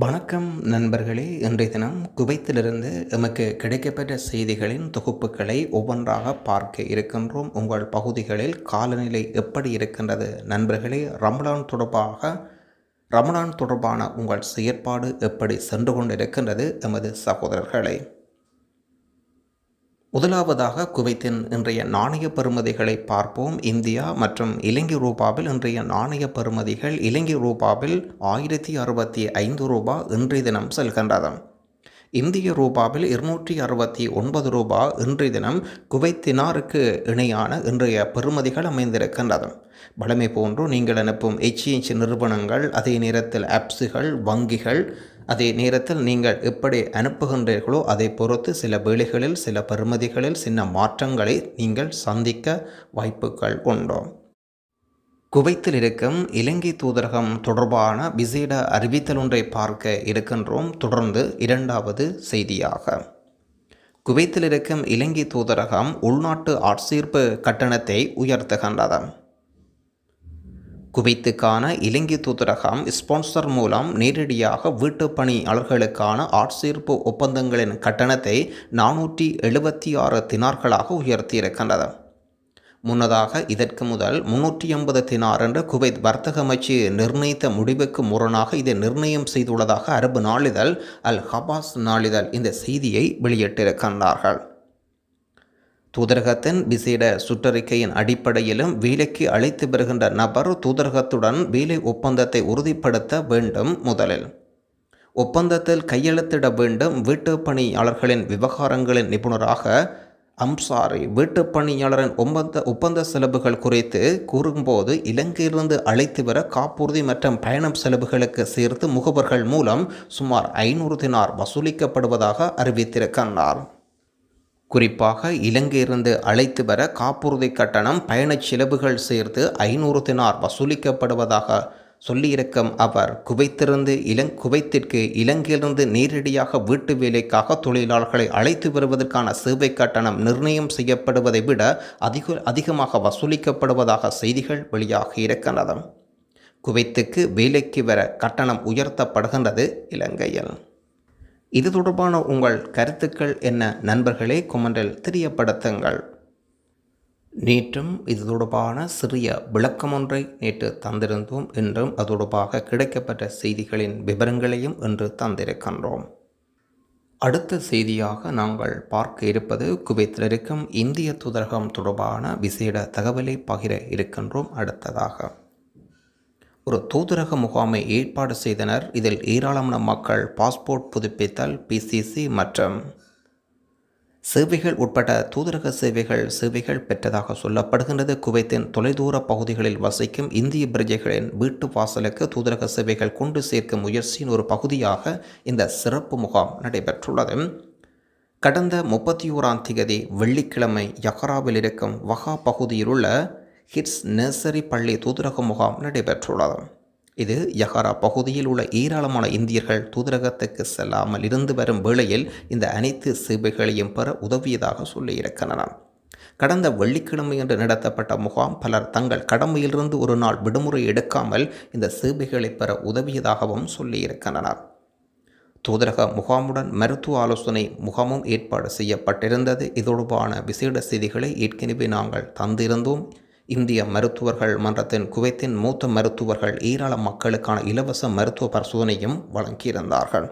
வணக்கம் நண்பர்களே. இன்றைய தினம் குவைத்திலிருந்து எமக்கு கிடைக்கப்பெற்ற செய்திகளின் தொகுப்புகளை ஒவ்வொன்றாக பார்க்க இருக்கின்றோம். உங்கள் பகுதிகளில் காலநிலை எப்படி இருக்கின்றது? நண்பர்களே ரமலான் தொடர்பாக ரமலான் தொடர்பான உங்கள் செயற்பாடு எப்படி சென்று கொண்டிருக்கின்றது? எமது சகோதரர்களை. முதலாவதாக குவைத்தின் இன்றைய நாணய பருமதிகளை பார்ப்போம். இந்தியா மற்றும் இலங்கை ரூபாவில் இன்றைய நாணய பருமதிகள் இலங்கை ரூபாவில் ஆயிரத்தி அறுபத்தி ஐந்து ரூபா இன்றைய தினம் செல்கின்றது இந்திய ரூபாவில் இருநூற்றி அறுபத்தி ஒன்பது ரூபா இன்றைய தினம் குவைத்தினாருக்கு இணையான இன்றைய பெறுமதிகள் அமைந்திருக்கின்றது வழமை போன்று நீங்கள் அனுப்பும் எச்சிஎன்சி நிறுவனங்கள் அதே நேரத்தில் ஆப்ஸுகள் வங்கிகள் அதே நேரத்தில் நீங்கள் எப்படி அனுப்புகின்றீர்களோ அதை பொறுத்து சில வேலைகளில் சில பெறுமதிகளில் சின்ன மாற்றங்களை நீங்கள் சந்திக்க வாய்ப்புகள் உண்டு. குவைத்தில் இருக்கும் இலங்கை தூதரகம் தொடர்பான விசேட அறிவித்தல் ஒன்றை பார்க்க இருக்கின்றோம். தொடர்ந்து இரண்டாவது செய்தியாக. குவைத்தில் இருக்கும் இலங்கை தூதரகம் உள்நாட்டு ஆட்சேர்ப்பு கட்டணத்தை உயர்த்துகின்றது. குவைத்துக்கான இலங்கை தூதரகம் ஸ்பான்சர் மூலம் நேரடியாக வீட்டுப் பணியாளர்களுக்கான ஆட்சேர்ப்பு ஒப்பந்தங்களின் கட்டணத்தை நானூற்றி எழுபத்தி ஆறு தினார்களாக உயர்த்தியிருக்கின்றது. முன்னதாக இதற்கு முதல் முன்னூற்றி எண்பது தினார் என்ற குவைத் வர்த்தக அமைச்சு நிர்ணயித்த முடிவுக்கு முரணாக இதை நிர்ணயம் செய்துள்ளதாக அரபு நாளிதழ் அல் ஹபாஸ் நாளிதழ் இந்த செய்தியை வெளியிட்டிருக்கின்றார்கள். தூதரகத்தின் விசேட சுற்றறிக்கையின் அடிப்படையிலும் வேலைக்கு அழைத்து வருகின்ற நபர் தூதரகத்துடன் வேலை ஒப்பந்தத்தை உறுதிப்படுத்த வேண்டும் முதலில். ஒப்பந்தத்தில் கையெழுத்திட வேண்டும் வீட்டு பணியாளர்களின் விவகாரங்களின் நிபுணராக அம்சாரி வீட்டு பணியாளரின் ஒப்பந்த ஒப்பந்த செலவுகள் குறித்து கூறும்போது இலங்கையிலிருந்து அழைத்து வர காப்புறுதி மற்றும் பயணம் செலவுகளுக்கு சேர்த்து முகவர்கள் மூலம் சுமார் ஐநூறு தினார் வசூலிக்கப்படுவதாக அறிவித்திருக்கின்றார். குறிப்பாக இலங்கையிலிருந்து அழைத்து வர காப்புறுதி கட்டணம் பயணச் செலவுகள் சேர்த்து ஐநூறு தினார் வசூலிக்கப்படுவதாக சொல்லியிருக்கும் அவர் குவைத்திருந்து இலங் குவைத்திற்கு இலங்கையிலிருந்து நேரடியாக வீட்டு வேலைக்காக தொழிலாளர்களை அழைத்து வருவதற்கான சேவை கட்டணம் நிர்ணயம் செய்யப்படுவதை விட அதிக அதிகமாக வசூலிக்கப்படுவதாக செய்திகள் வெளியாகி இருக்கின்றது குவைத்துக்கு வேலைக்கு வர கட்டணம் உயர்த்தப்படுகின்றது இலங்கையில். இது தொடர்பான உங்கள் கருத்துக்கள் என்ன? நண்பர்களே கொமெண்டில் தெரியப்படுத்துங்கள். நேற்றும் இது தொடர்பான சிறிய விளக்கம் ஒன்றை நேற்று தந்திருந்தோம். என்றும் அது தொடர்பாக கிடைக்கப்பட்ட செய்திகளின் விவரங்களையும் இன்று தந்திருக்கின்றோம். அடுத்த செய்தியாக நாங்கள் பார்க்க இருப்பது குவைத்தில் இருக்கும் இந்திய தூதரகம் தொடர்பான விசேட தகவலை பகிர இருக்கின்றோம். அடுத்ததாக ஒரு தூதரக முகாமை ஏற்பாடு செய்தனர். இதில் ஏராளமான மக்கள் பாஸ்போர்ட் புதுப்பித்தல் பிசிசி மற்றும் சேவைகள் உட்பட தூதரக சேவைகள் சேவைகள் பெற்றதாக சொல்லப்படுகின்றது. குவைத்தின் தொலைதூர பகுதிகளில் வசிக்கும் இந்திய பிரஜைகளின் வீட்டு வாசலுக்கு தூதரக சேவைகள் கொண்டு சேர்க்கும் முயற்சியின் ஒரு பகுதியாக இந்த சிறப்பு முகாம் நடைபெற்றுள்ளது. கடந்த முப்பத்தி ஓராம் தேதி வெள்ளிக்கிழமை யகராவில் இருக்கும் வகா பகுதியில் உள்ள ஹிட்ஸ் நர்சரி பள்ளி தூதரக முகாம் நடைபெற்றுள்ளது. இது யஹாரா பகுதியில் உள்ள ஏராளமான இந்தியர்கள் தூதரகத்துக்கு செல்லாமல் இருந்து வரும் வேளையில் இந்த அனைத்து சேவைகளையும் பெற உதவியதாக சொல்லியிருக்கின்றனர் கடந்த வெள்ளிக்கிழமை என்று நடத்தப்பட்ட முகாம் பலர் தங்கள் கடமையிலிருந்து ஒரு நாள் விடுமுறை எடுக்காமல் இந்த சேவைகளை பெற உதவியதாகவும் சொல்லியிருக்கின்றனர் தூதரக முகாமுடன் மருத்துவ ஆலோசனை முகாமும் ஏற்பாடு செய்யப்பட்டிருந்தது. இதொடர்பான விசேட செய்திகளை ஏற்கனவே நாங்கள் தந்திருந்தோம். இந்திய மருத்துவர்கள் மன்றத்தின் குவைத்தின் மூத்த மருத்துவர்கள் ஈராள மக்களுக்கான இலவச மருத்துவ பரிசோதனையும் வழங்கியிருந்தார்கள்.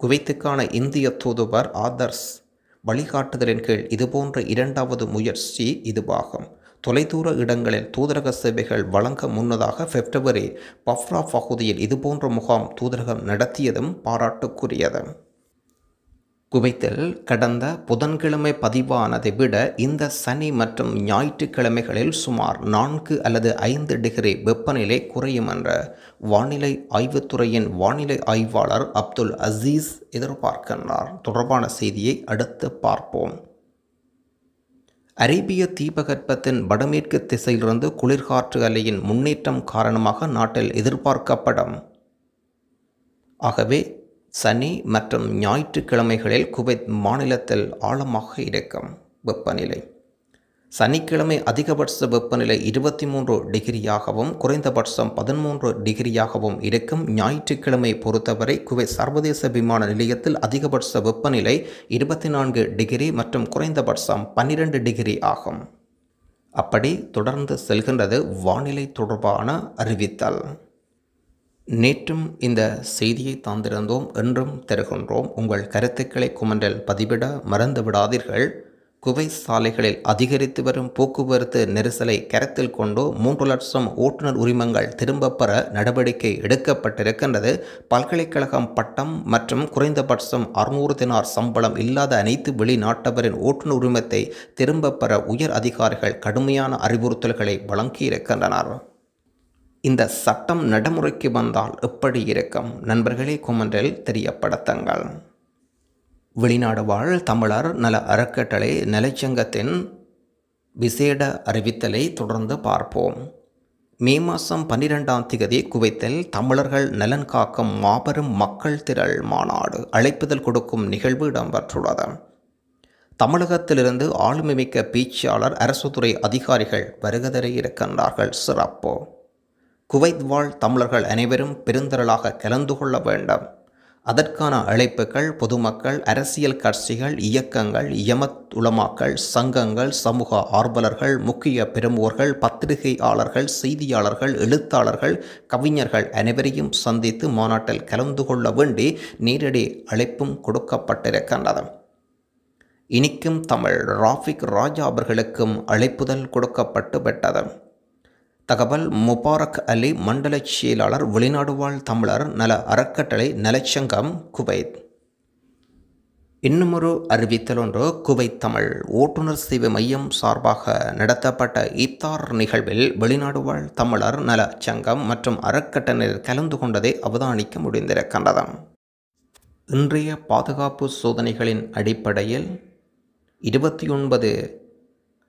குவைத்துக்கான இந்திய தூதுவர் ஆதர்ஸ் வழிகாட்டுதலின் கீழ் இதுபோன்ற இரண்டாவது முயற்சி இதுவாகும். தொலைதூர இடங்களில் தூதரக சேவைகள் வழங்க முன்னதாக பிப்ரவரி பஃப்ரா பகுதியில் இதுபோன்ற முகாம் தூதரகம் நடத்தியதும் பாராட்டுக்குரியது. குவைத்தில் கடந்த புதன்கிழமை பதிவானதை விட இந்த சனி மற்றும் ஞாயிற்றுக்கிழமைகளில் சுமார் நான்கு அல்லது ஐந்து டிகிரி வெப்பநிலை குறையும் என்ற வானிலை ஆய்வுத்துறையின் வானிலை ஆய்வாளர் அப்துல் அசீஸ் எதிர்பார்க்கின்றார். தொடர்பான செய்தியை அடுத்து பார்ப்போம். அரேபிய தீபகற்பத்தின் வடமேற்கு திசையிலிருந்து குளிர்காற்று அலையின் முன்னேற்றம் காரணமாக நாட்டில் எதிர்பார்க்கப்படும். ஆகவே சனி மற்றும் ஞாயிற்றுக்கிழமைகளில் குவைத் மாநிலத்தில் ஆழமாக இருக்கும் வெப்பநிலை. சனிக்கிழமை அதிகபட்ச வெப்பநிலை இருபத்தி மூன்று டிகிரியாகவும் குறைந்தபட்சம் பதிமூன்று டிகிரியாகவும் இருக்கும். ஞாயிற்றுக்கிழமை பொறுத்தவரை குவை சர்வதேச விமான நிலையத்தில் அதிகபட்ச வெப்பநிலை இருபத்தி நான்கு டிகிரி மற்றும் குறைந்தபட்சம் பன்னிரண்டு டிகிரி ஆகும். அப்படி தொடர்ந்து செல்கின்றது வானிலை தொடர்பான அறிவித்தல். நேற்றும் இந்த செய்தியை தந்திருந்தோம் என்றும் தருகின்றோம் உங்கள் கருத்துக்களை குமண்டல் பதிவிட மறந்து விடாதீர்கள். குவை சாலைகளில் அதிகரித்து வரும் போக்குவரத்து நெரிசலை கருத்தில் கொண்டு மூன்று லட்சம் ஓட்டுநர் உரிமங்கள் திரும்பப் பெற நடவடிக்கை எடுக்கப்பட்டிருக்கின்றது. பல்கலைக்கழகம் பட்டம் மற்றும் குறைந்தபட்சம் அறுநூறு தினார் சம்பளம் இல்லாத அனைத்து வெளிநாட்டவரின் ஓட்டுநர் உரிமத்தை திரும்பப் பெற உயர் அதிகாரிகள் கடுமையான அறிவுறுத்தல்களை வழங்கியிருக்கின்றனர். இந்த சட்டம் நடைமுறைக்கு வந்தால் எப்படி இருக்கும்? நண்பர்களே குமன்றில் தெரியப்படுத்துங்கள். வெளிநாடு வாழ் தமிழர் நல அறக்கட்டளை நலச்சங்கத்தின் விசேட அறிவித்தலை தொடர்ந்து பார்ப்போம். மே மாதம் பன்னிரெண்டாம் திகதி குவைத்தில் தமிழர்கள் நலன் காக்கும் மாபெரும் மக்கள் திரள் மாநாடு அழைப்புதல் கொடுக்கும் நிகழ்வு இடம்பெற்றுள்ளது. தமிழகத்திலிருந்து ஆளுமைமிக்க பேச்சாளர் அரசுத்துறை அதிகாரிகள் வருகதரை இருக்கின்றார்கள். சிறப்பு. குவைத் வாழ் தமிழர்கள் அனைவரும் பெருந்திரளாக கலந்து கொள்ள வேண்டும். அதற்கான அழைப்புகள் பொதுமக்கள் அரசியல் கட்சிகள் இயக்கங்கள் யமத் உலமாக்கள் சங்கங்கள் சமூக ஆர்வலர்கள் முக்கிய பெருமோர்கள் பத்திரிகையாளர்கள் செய்தியாளர்கள் எழுத்தாளர்கள் கவிஞர்கள் அனைவரையும் சந்தித்து மாநாட்டில் கலந்து கொள்ள வேண்டி நேரடி அழைப்பும் கொடுக்கப்பட்டிருக்கின்றது. இனிக்கும் தமிழ் ராஃபிக் ராஜா அவர்களுக்கும் அழைப்புதல் கொடுக்கப்பட்டு விட்டது. தகவல் முபாரக் அலி மண்டல செயலாளர் வெளிநாடு வாழ் தமிழர் நல அறக்கட்டளை நலச்சங்கம் குவைத். இன்னுமொரு அறிவித்தல் ஒன்று குவைத் தமிழ் ஓட்டுநர் சேவை மையம் சார்பாக நடத்தப்பட்ட இப்தார் நிகழ்வில் வெளிநாடு வாழ் தமிழர் நல சங்கம் மற்றும் அறக்கட்டளையில் கலந்து கொண்டதை அவதானிக்க முடிந்திருக்கின்றது. இன்றைய பாதுகாப்பு சோதனைகளின் அடிப்படையில் இருபத்தி ஒன்பது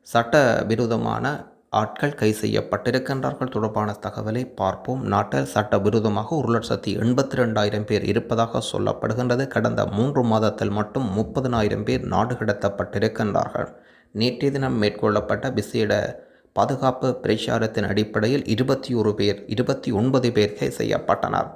சட்டவிரோதமான ஆட்கள் கை செய்யப்பட்டிருக்கின்றார்கள். தொடர்பான தகவலை பார்ப்போம். நாட்டில் சட்டவிரோதமாக ஒரு லட்சத்தி எண்பத்தி ரெண்டாயிரம் பேர் இருப்பதாக சொல்லப்படுகின்றது. கடந்த மூன்று மாதத்தில் மட்டும் முப்பதனாயிரம் பேர் நாடு கடத்தப்பட்டிருக்கின்றார்கள். நேற்றைய தினம் மேற்கொள்ளப்பட்ட விசேட பாதுகாப்பு பிரச்சாரத்தின் அடிப்படையில் இருபத்தி ஒரு பேர் இருபத்தி ஒன்பது பேர் கை செய்யப்பட்டனர்.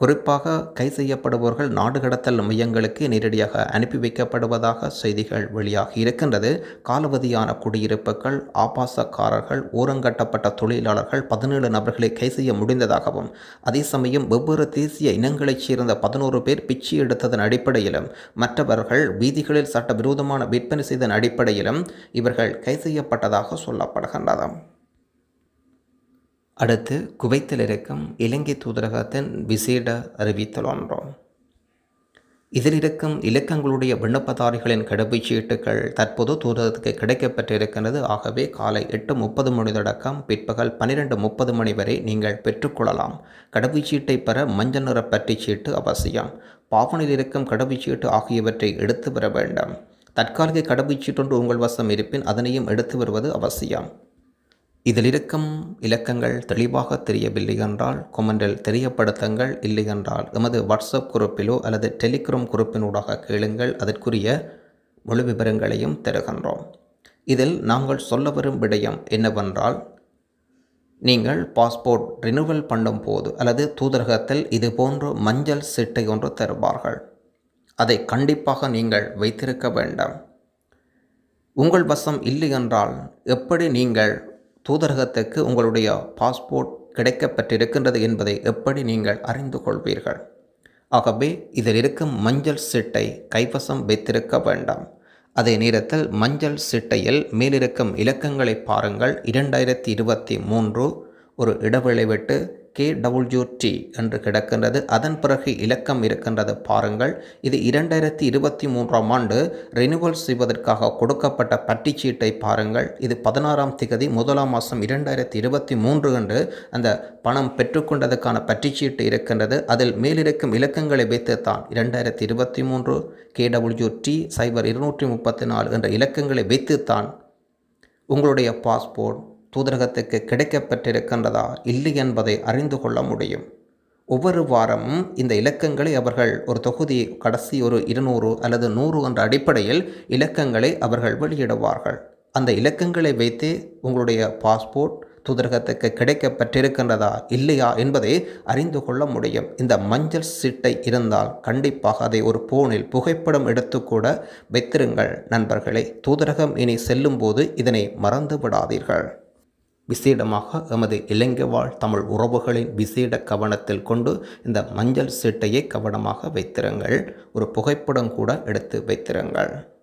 குறிப்பாக கை செய்யப்படுபவர்கள் நாடு கடத்தல் மையங்களுக்கு நேரடியாக அனுப்பி வைக்கப்படுவதாக செய்திகள் வெளியாகி இருக்கின்றது. காலவதியான குடியிருப்புகள் ஆபாசக்காரர்கள் ஓரங்கட்டப்பட்ட தொழிலாளர்கள் பதினேழு நபர்களை கை செய்ய முடிந்ததாகவும் அதே சமயம் வெவ்வேறு தேசிய இனங்களைச் சேர்ந்த பதினோரு பேர் பிச்சை எடுத்ததன் அடிப்படையிலும் மற்றவர்கள் வீதிகளில் சட்டவிரோதமான விற்பனை செய்ததன் அடிப்படையிலும் இவர்கள் கை செய்யப்பட்டதாக சொல்லப்படுகின்றது. அடுத்து குவைத்தில் இருக்கும் இலங்கை தூதரகத்தின் விசேட அறிவித்தல் ஒன்றும். இதில் இருக்கும் இலக்கங்களுடைய விண்ணப்பதாரிகளின் கடவுச்சீட்டுகள் தற்போது தூதரகத்துக்கு கிடைக்கப்பட்டிருக்கிறது ஆகவே காலை எட்டு முப்பது மணி தொடக்கம் பிற்பகல் பன்னிரெண்டு முப்பது மணி வரை நீங்கள் பெற்றுக்கொள்ளலாம் கடவுச்சீட்டை பெற மஞ்சள் நிற பற்றிச்சீட்டு அவசியம். பாவனில் இருக்கும் கடவுச்சீட்டு ஆகியவற்றை எடுத்து வர வேண்டும். தற்காலிக கடவுச்சீட்டொன்று உங்கள் வசம் இருப்பின் அதனையும் எடுத்து வருவது அவசியம். இதில் இருக்கும் இலக்கங்கள் தெளிவாக தெரியவில்லை என்றால் கொமெண்டில் தெரியப்படுத்துங்கள் இல்லை என்றால் எமது வாட்ஸ்அப் குரூப்பிலோ அல்லது டெலிகிராம் குரூப்பினூடாக கேளுங்கள். அதற்குரிய முழு விவரங்களையும் தருகின்றோம். இதில் நாங்கள் சொல்ல வரும் விடயம் என்னவென்றால் நீங்கள் பாஸ்போர்ட் ரினுவல் பண்ணும் போது அல்லது தூதரகத்தில் இது போன்ற மஞ்சள் சீட்டை ஒன்று தருவார்கள். அதை கண்டிப்பாக நீங்கள் வைத்திருக்க வேண்டாம். உங்கள் வசம் இல்லை என்றால் எப்படி நீங்கள் தூதரகத்துக்கு உங்களுடைய பாஸ்போர்ட் கிடைக்கப்பட்டிருக்கின்றது என்பதை எப்படி நீங்கள் அறிந்து கொள்வீர்கள்? ஆகவே இதில் இருக்கும் மஞ்சள் சீட்டை கைவசம் வைத்திருக்க வேண்டாம். அதே நேரத்தில் மஞ்சள் சிட்டையில் மேலிருக்கும் இலக்கங்களை பாருங்கள். இரண்டாயிரத்தி இருபத்தி மூன்று ஒரு இடைவெளி விட்டு கே டபிள்யூ டி என்று கிடக்கின்றது. அதன் பிறகு இலக்கம் இருக்கின்றது. பாருங்கள் இது இரண்டாயிரத்தி இருபத்தி மூன்றாம் ஆண்டு ரினிவல் செய்வதற்காக கொடுக்கப்பட்ட பட்டிச்சீட்டை பாருங்கள். இது பதினாறாம் திகதி முதலாம் மாதம் இரண்டாயிரத்தி இருபத்தி மூன்று என்று அந்த பணம் பெற்றுக்கொண்டதுக்கான பட்டிச்சீட்டு இருக்கின்றது. அதில் மேலிருக்கும் இலக்கங்களை வைத்து தான் இரண்டாயிரத்தி இருபத்தி மூன்று கே டபிள்யூ டி சைபர் இருநூற்றி முப்பத்தி நாலு என்ற இலக்கங்களை வைத்து தான் உங்களுடைய பாஸ்போர்ட் தூதரகத்துக்கு கிடைக்கப்பட்டிருக்கின்றதா இல்லை என்பதை அறிந்து கொள்ள முடியும். ஒவ்வொரு வாரமும் இந்த இலக்கங்களை அவர்கள் ஒரு தொகுதி கடைசி ஒரு இருநூறு அல்லது நூறு என்ற அடிப்படையில் இலக்கங்களை அவர்கள் வெளியிடுவார்கள். அந்த இலக்கங்களை வைத்து உங்களுடைய பாஸ்போர்ட் தூதரகத்துக்கு கிடைக்கப்பட்டிருக்கின்றதா இல்லையா என்பதை அறிந்து கொள்ள முடியும். இந்த மஞ்சள் சீட்டை இருந்தால் கண்டிப்பாக அதை ஒரு போனில் புகைப்படம் எடுத்துக்கூட வைத்திருங்கள் நண்பர்களே. தூதரகம் இனி செல்லும்போது இதனை மறந்து விடாதீர்கள் விசேடமாக எமது இலங்கை வாழ் தமிழ் உறவுகளின் விசேட கவனத்தில் கொண்டு இந்த மஞ்சள் சீட்டையை கவனமாக வைத்திருங்கள். ஒரு புகைப்படம் கூட எடுத்து வைத்திருங்கள்.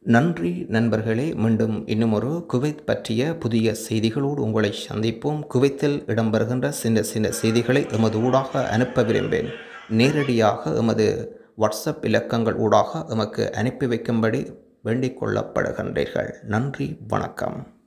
நன்றி நண்பர்களே மீண்டும் இன்னுமொரு குவைத் பற்றிய புதிய செய்திகளோடு உங்களை சந்திப்போம். குவைத்தில் இடம்பெறுகின்ற சின்ன சின்ன செய்திகளை எமது ஊடாக அனுப்ப விரும்பேன் நேரடியாக எமது வாட்ஸ்அப் இலக்கங்கள் ஊடாக எமக்கு அனுப்பி வைக்கும்படி வேண்டிக் கொள்ளப்படுகின்றீர்கள். நன்றி வணக்கம்.